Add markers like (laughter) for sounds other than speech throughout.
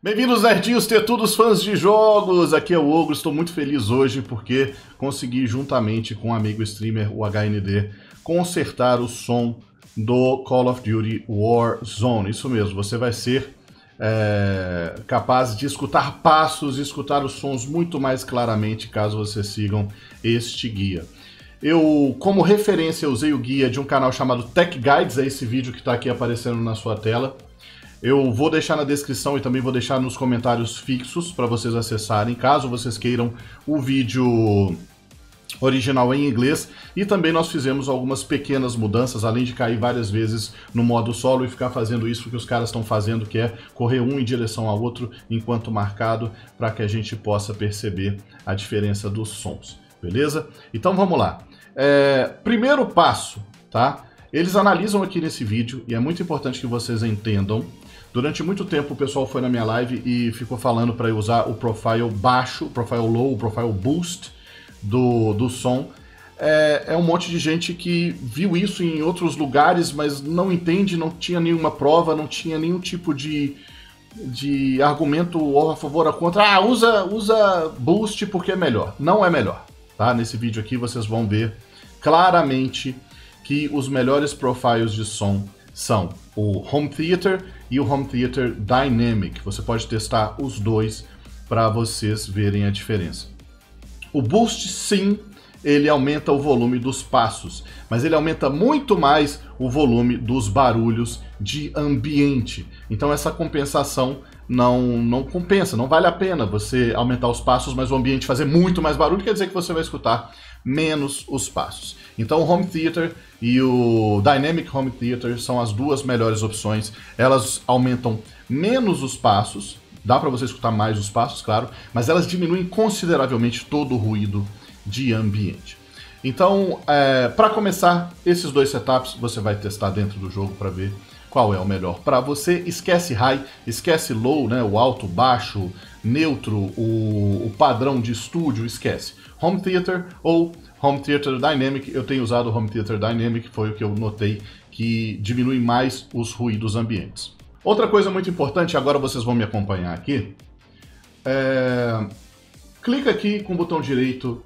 Bem-vindos, nerdinhos, tetudos, fãs de jogos! Aqui é o Ogro, estou muito feliz hoje porque consegui, juntamente com o um amigo streamer, o HND, consertar o som do Call of Duty Warzone. Isso mesmo, você vai ser é, capaz de escutar passos escutar os sons muito mais claramente caso vocês sigam este guia. Eu, como referência, usei o guia de um canal chamado Tech Guides, é esse vídeo que está aqui aparecendo na sua tela. Eu vou deixar na descrição e também vou deixar nos comentários fixos para vocês acessarem, caso vocês queiram o vídeo original em inglês. E também nós fizemos algumas pequenas mudanças, além de cair várias vezes no modo solo e ficar fazendo isso que os caras estão fazendo, que é correr um em direção ao outro enquanto marcado, para que a gente possa perceber a diferença dos sons. Beleza? Então vamos lá. É, primeiro passo, tá? Eles analisam aqui nesse vídeo, e é muito importante que vocês entendam, Durante muito tempo o pessoal foi na minha live e ficou falando para eu usar o profile baixo, o profile low, o profile boost do, do som. É, é, um monte de gente que viu isso em outros lugares, mas não entende, não tinha nenhuma prova, não tinha nenhum tipo de, de argumento a favor ou contra. Ah, usa, usa boost porque é melhor. Não é melhor. Tá? Nesse vídeo aqui vocês vão ver claramente que os melhores profiles de som são o Home Theater e o Home Theater Dynamic. Você pode testar os dois para vocês verem a diferença. O Boost, sim, ele aumenta o volume dos passos, mas ele aumenta muito mais o volume dos barulhos de ambiente. Então essa compensação não, não compensa, não vale a pena você aumentar os passos, mas o ambiente fazer muito mais barulho, quer dizer que você vai escutar menos os passos. Então o Home Theater e o Dynamic Home Theater são as duas melhores opções. Elas aumentam menos os passos, dá para você escutar mais os passos, claro, mas elas diminuem consideravelmente todo o ruído de ambiente. Então, é, para começar, esses dois setups você vai testar dentro do jogo para ver qual é o melhor para você. Esquece high, esquece low, né, o alto, baixo, neutro, o, o padrão de estúdio, esquece. Home Theater ou Home Theater Dynamic. Eu tenho usado o Home Theater Dynamic, foi o que eu notei que diminui mais os ruídos ambientes. Outra coisa muito importante, agora vocês vão me acompanhar aqui. É... Clica aqui com o botão direito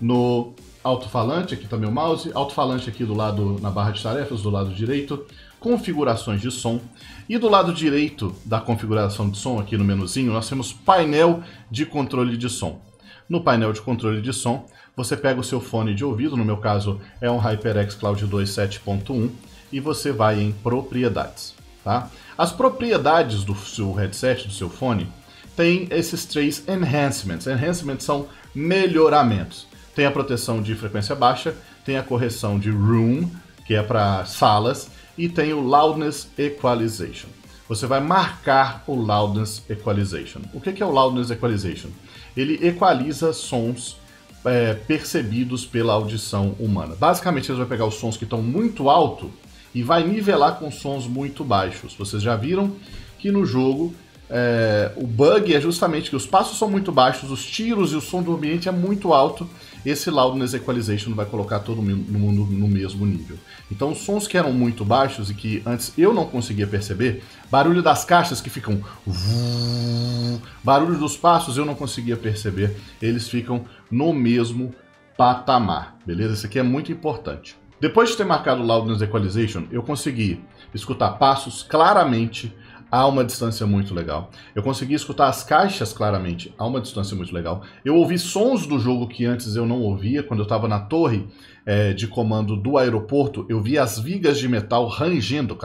no alto-falante, aqui está meu mouse, alto-falante aqui do lado, na barra de tarefas, do lado direito, configurações de som. E do lado direito da configuração de som, aqui no menuzinho, nós temos painel de controle de som. No painel de controle de som, você pega o seu fone de ouvido, no meu caso é um HyperX Cloud 2 7.1, e você vai em propriedades. Tá? As propriedades do seu headset, do seu fone, tem esses três enhancements. Enhancements são melhoramentos. Tem a proteção de frequência baixa, tem a correção de room, que é para salas, e tem o loudness equalization. Você vai marcar o loudness equalization. O que é o loudness equalization? Ele equaliza sons é, percebidos pela audição humana. Basicamente, ele vai pegar os sons que estão muito alto e vai nivelar com sons muito baixos. Vocês já viram que no jogo é, o bug é justamente que os passos são muito baixos, os tiros e o som do ambiente é muito alto. Esse Loudness Equalization vai colocar todo mundo no mesmo nível. Então, os sons que eram muito baixos e que antes eu não conseguia perceber, barulho das caixas que ficam. (laughs) Barulho dos passos eu não conseguia perceber, eles ficam no mesmo patamar, beleza? Isso aqui é muito importante. Depois de ter marcado Loudness Equalization, eu consegui escutar passos claramente a uma distância muito legal. Eu consegui escutar as caixas claramente a uma distância muito legal. Eu ouvi sons do jogo que antes eu não ouvia. Quando eu estava na torre é, de comando do aeroporto, eu vi as vigas de metal rangendo.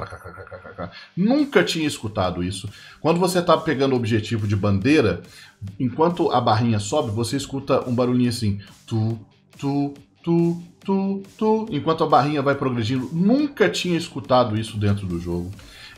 Nunca tinha escutado isso. Quando você está pegando o objetivo de bandeira, enquanto a barrinha sobe, você escuta um barulhinho assim. Tu, tu, tu, tu, tu. Enquanto a barrinha vai progredindo. Nunca tinha escutado isso dentro do jogo.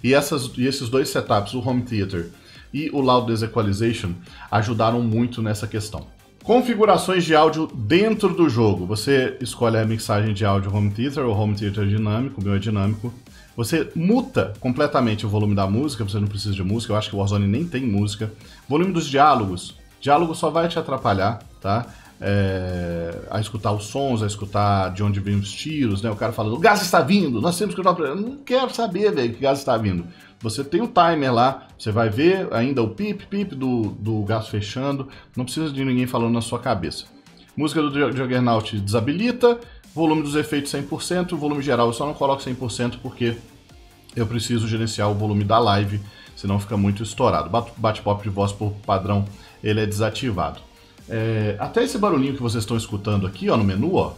E, essas, e esses dois setups, o Home Theater e o Loudness Equalization, ajudaram muito nessa questão. Configurações de áudio dentro do jogo. Você escolhe a mixagem de áudio Home Theater ou Home Theater dinâmico, o meu é dinâmico. Você muta completamente o volume da música, você não precisa de música, eu acho que o Warzone nem tem música. Volume dos diálogos. Diálogo só vai te atrapalhar, tá? É, a escutar os sons, a escutar de onde vem os tiros, né? O cara falando, o gás está vindo, nós temos que escutar. Eu não quero saber, velho, que gás está vindo. Você tem o timer lá, você vai ver ainda o pip, pip do, do gás fechando, não precisa de ninguém falando na sua cabeça. Música do Juggernaut desabilita, volume dos efeitos 100%, volume geral eu só não coloco 100% porque eu preciso gerenciar o volume da live, senão fica muito estourado. Bate-pop de voz por padrão, ele é desativado. É, até esse barulhinho que vocês estão escutando aqui ó, no menu, ó,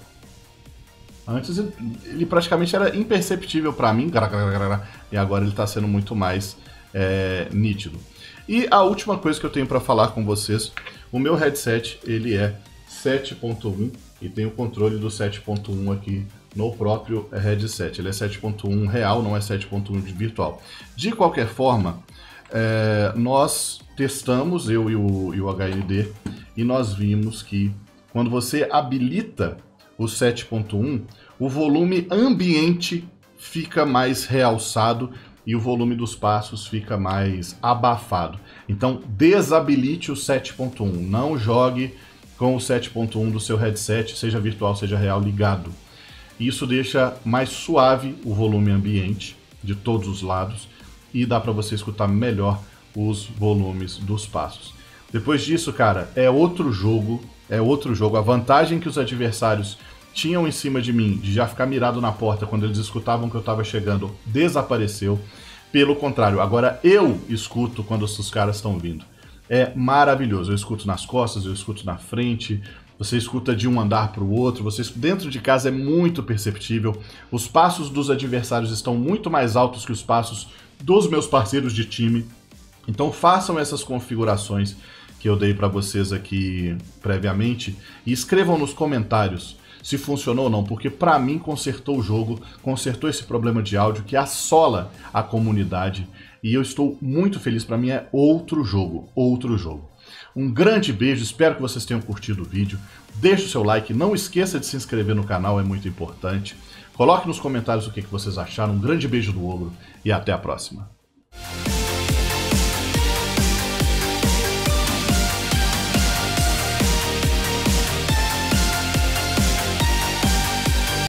antes ele praticamente era imperceptível para mim, e agora ele está sendo muito mais é, nítido. E a última coisa que eu tenho para falar com vocês, o meu headset ele é 7.1 e tem o controle do 7.1 aqui no próprio headset. Ele é 7.1 real, não é 7.1 de virtual. De qualquer forma, é, nós testamos, eu e o, e o HND, e nós vimos que quando você habilita o 7.1, o volume ambiente fica mais realçado e o volume dos passos fica mais abafado. Então, desabilite o 7.1, não jogue com o 7.1 do seu headset, seja virtual, seja real, ligado. Isso deixa mais suave o volume ambiente de todos os lados e dá para você escutar melhor os volumes dos passos. Depois disso, cara, é outro jogo, é outro jogo. A vantagem que os adversários tinham em cima de mim, de já ficar mirado na porta quando eles escutavam que eu estava chegando, desapareceu. Pelo contrário, agora eu escuto quando os caras estão vindo. É maravilhoso. Eu escuto nas costas, eu escuto na frente, você escuta de um andar para o outro, você dentro de casa é muito perceptível. Os passos dos adversários estão muito mais altos que os passos dos meus parceiros de time. Então façam essas configurações que eu dei para vocês aqui previamente e escrevam nos comentários se funcionou ou não, porque para mim consertou o jogo, consertou esse problema de áudio que assola a comunidade e eu estou muito feliz. Para mim é outro jogo, outro jogo. Um grande beijo, espero que vocês tenham curtido o vídeo. Deixe o seu like, não esqueça de se inscrever no canal, é muito importante. Coloque nos comentários o que vocês acharam. Um grande beijo do Ogro e até a próxima.